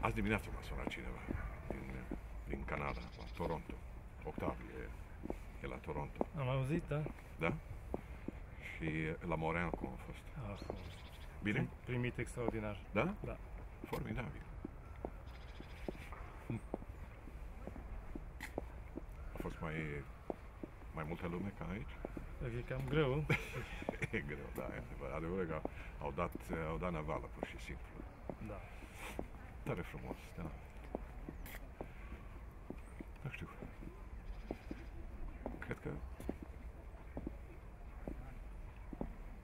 Azi dimineață m-a sunat cineva din, din Canada, la Toronto. Octavie e la Toronto, Am auzit, da? da? Și la Montreal cum a fost. A fost. Bine? Primit extraordinar. Da? Da. Formidabil. Hm. A fost mai, mai multă lume ca aici? E cam greu. E greu, da, e adevărat. Adevărul e că au dat, au dat navală, pur și simplu. Da. Tare frumos, da. Nu știu. Cred că...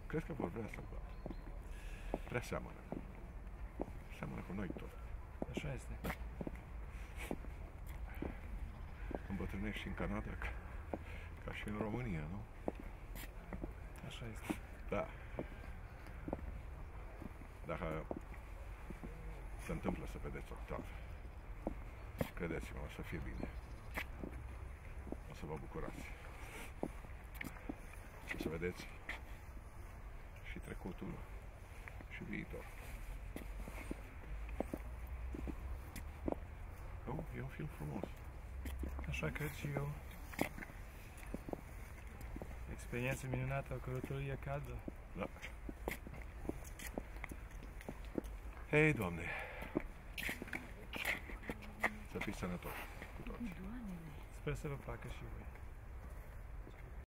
Cred că vor vrea să Prea seamănă. Seamănă cu noi tot. Așa este. Îmbătrânești și în Canada ca, ca și în România, nu? Așa este. Da. Dacă se întâmplă să vedeți Octav, credeți-mă, o să fie bine. O să vă bucurați. O să vedeți și trecutul și viitor. Nu? E un film frumos. Așa cred și eu. Experiență minunată, o călătorie caldă. Da. Hei, Doamne! Să fiți sănătoși cu toți.